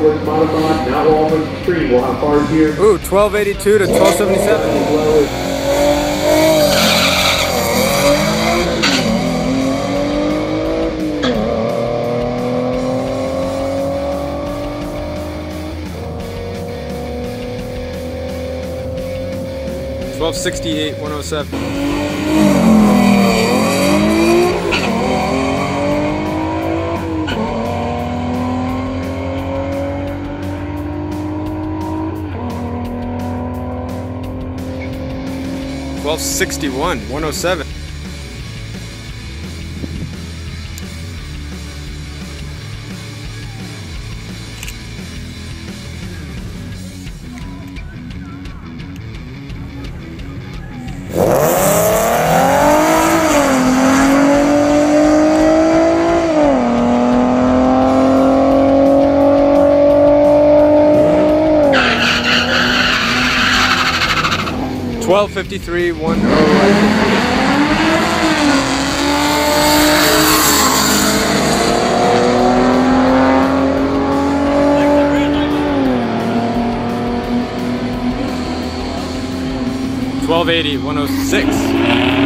Versus Modified, and Outlaw versus We'll have cars here. Ooh, 1282 to 1277. Twelve sixty eight one oh seven. Twelve sixty one one oh seven. Twelve fifty three one oh. Twelve eighty one oh six.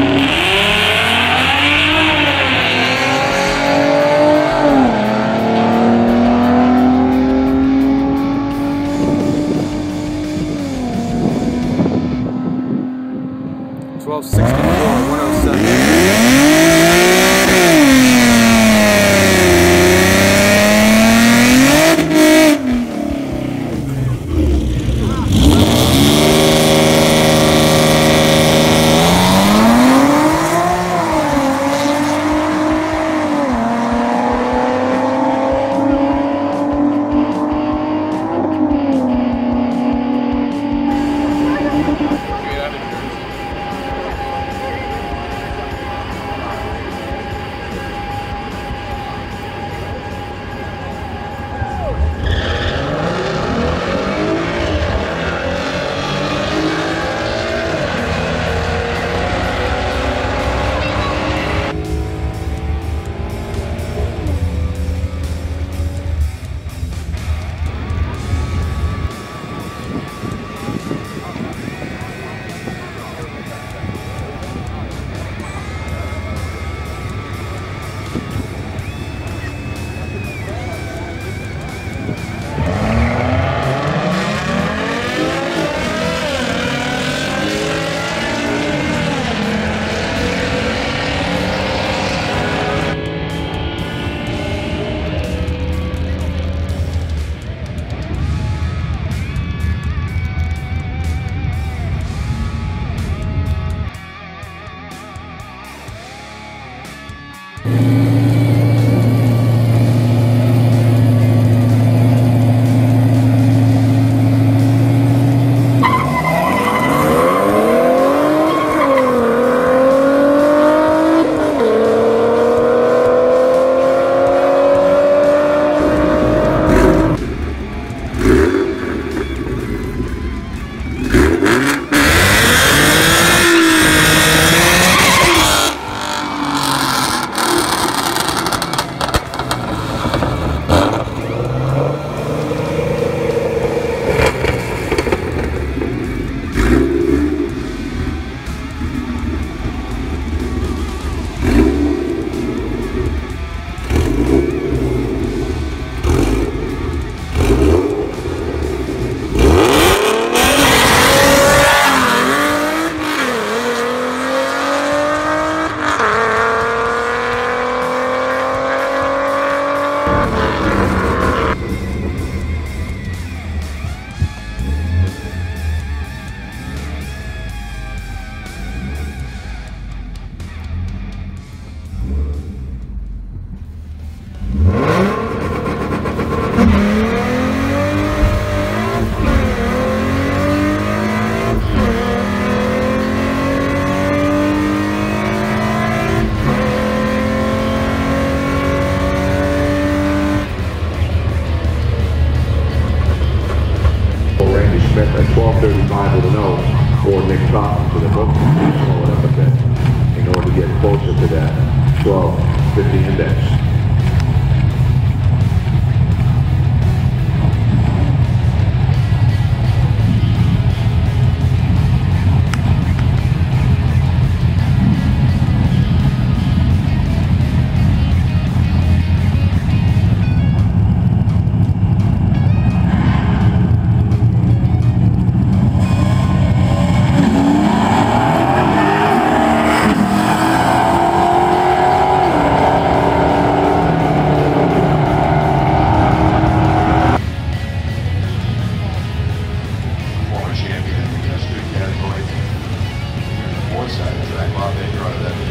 I love it, out of that